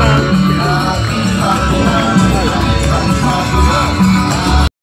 man.